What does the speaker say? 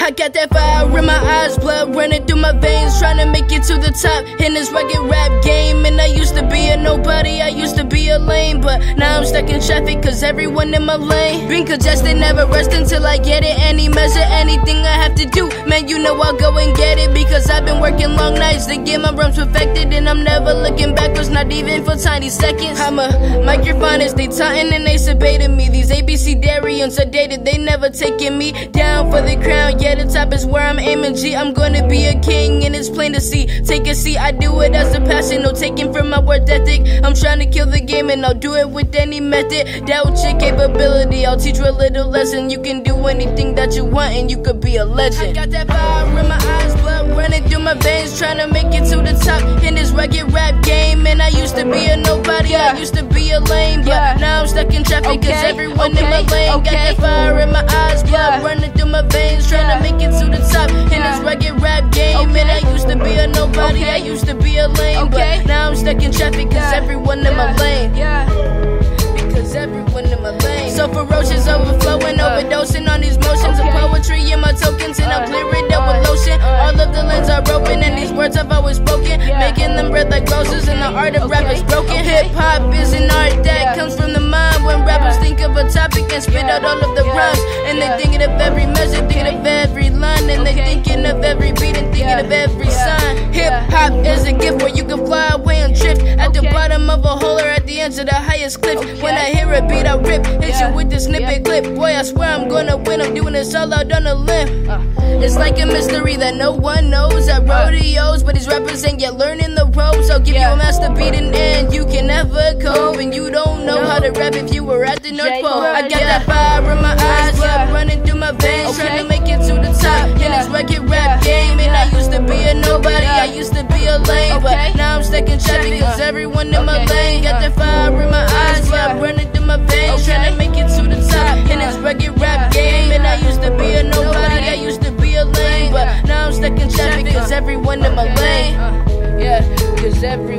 I got that fire in my eyes, blood running through my veins, trying to make it to the top in this rugged rap game. And I used to be a nobody, I used to be a lame, but now I'm stuck in traffic cause everyone in my lane. Been congested, never rest until I get it. Any measure, anything I have to do, man, you know I'll go and get it because I've been working long nights to get my rhymes perfected, and I'm never looking backwards, not even for tiny seconds. I'm a microphonist, they taunting and they sebating me. These ABC Darians are dated, they never taking me down for the crown. Yeah, the top is where I'm aiming. G, I'm gonna be a king, and it's plain to see. Take a seat, I do it as a passion, no taking from my work ethic. I'm trying to kill the game, and I'll do it with any method. Doubt your capability, I'll teach you a little lesson. You can do anything that you want, and you could be a legend. I got that fire in my eyes, blood running through my veins, trying to make it to the top in this rugged rap game. And I used to be a nobody, I used to be a lame, but Yeah. now I'm stuck in traffic cause Okay, everyone in my lane okay. that the top in this rugged rap game. And I used to be a nobody, I used to be a lame, Okay. but now I'm stuck in traffic cause everyone in my lane. Yeah. Because everyone in my lane. So ferocious, overflowing, overdosing on these motions Okay. of poetry and my tokens, and I'm Uh. clearing up with Uh. lotion. Uh. All of the lanes are open, and these words I've always spoken, Yeah. making them red like roses, and the art of rap is Okay. broken. Okay. Hip hop is an art that Yeah. comes from the mind when rappers Yeah. think of a topic and spit Yeah. out all of the Yeah. rhymes, and Yeah. they thinking of every measure, beat and thinking Yeah. of every Yeah. sign. Hip hop is a gift where you can fly away and drift at the bottom of a hole or at the edge of the highest cliff. When I hear a beat, I rip, hit Yeah. you with the snippet Yeah. clip. Boy, I swear I'm gonna win. I'm doing this all out on a limb. Uh. It's like a mystery that no one knows at rodeos, but these rappers ain't yet learning the ropes. I'll give Yeah. you a master beat and then you can never cope, and you don't know how to rap if you were at the North Pole. I got Yeah. that fire in my eyes, blood Yeah. running through my veins, Okay. trying to make Okay. now I'm stuck in traffic cause everyone in my lane got that fire in my eyes, Yeah. running through my veins, trying to make it to the top in this rugged rap game. And I used to be a nobody. I used to be a lame, but now I'm stuck in traffic cause everyone in my lane. Uh. Yeah, cause everyone lane.